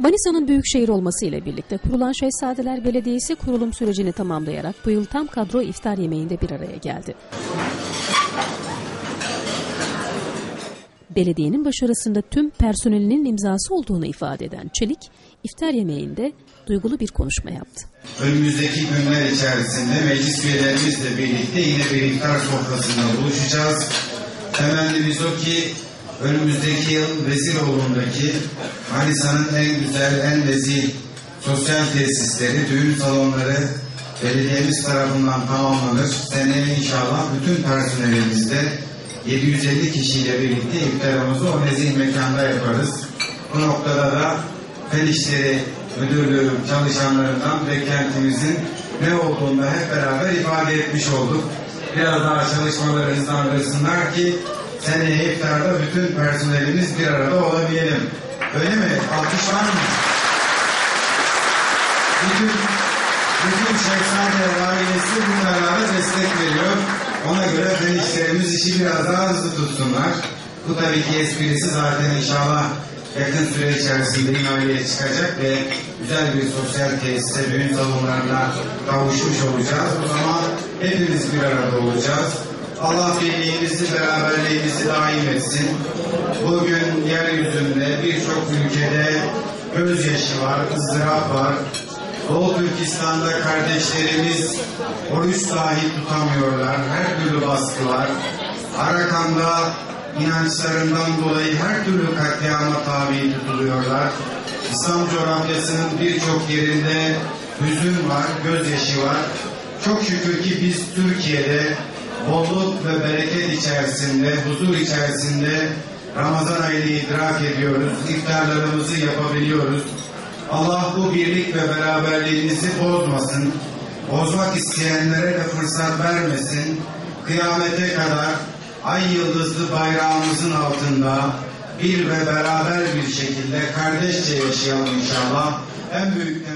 Manisa'nın büyük şehir olmasıyla birlikte kurulan Şehzadeler Belediyesi kurulum sürecini tamamlayarak bu yıl tam kadro iftar yemeğinde bir araya geldi. Belediyenin başarısında tüm personelinin imzası olduğunu ifade eden Çelik, iftar yemeğinde duygulu bir konuşma yaptı. Önümüzdeki günler içerisinde meclis üyelerimizle birlikte yine bir iftar sofrasında buluşacağız. Temennimiz o ki önümüzdeki yıl Veziroğlu'ndaki Manisa'nın en güzel, en nezih sosyal tesisleri, düğün salonları belediyemiz tarafından tamamlanır. Seneye inşallah bütün personelimizde 750 kişiyle birlikte iftarımızı o nezih mekanda yaparız. Bu noktada da Fen İşleri Müdürlüğü çalışanlarından beklentimizin ne olduğunu hep beraber ifade etmiş olduk. Biraz daha çalışmaları hızlandırsınlar ki seneye iftarda bütün personelimiz bir arada olabilelim. Öyle mi? Alkış var mı? Bütün, bütün Şehzade ailesi bu karara destek veriyor. Ona göre fen işi biraz daha hızlı tutsunlar. Bu tabii ki esprisi zaten inşallah yakın süre içerisinde ihaleye çıkacak ve güzel bir sosyal tesise, düğün salonlarına kavuşmuş olacağız. O zaman hepimiz bir arada olacağız. Allah birliğimizi, beraberliğimizi daim etsin. Bugün yeryüzünde birçok ülkede gözyaşı var, ızdırap var. Doğu Türkistan'da kardeşlerimiz oruç dahi tutamıyorlar. Her türlü baskı var. Arakan'da inançlarından dolayı her türlü katliama tabi tutuluyorlar. İslam coğrafyasının birçok yerinde hüzün var, gözyaşı var. Çok şükür ki biz Türkiye'de bolluk ve bereket içerisinde, huzur içerisinde Ramazan ayını idrak ediyoruz. İftarlarımızı yapabiliyoruz. Allah bu birlik ve beraberliğimizi bozmasın. Bozmak isteyenlere de fırsat vermesin. Kıyamete kadar ay yıldızlı bayrağımızın altında bir ve beraber bir şekilde kardeşçe yaşayalım inşallah. En büyük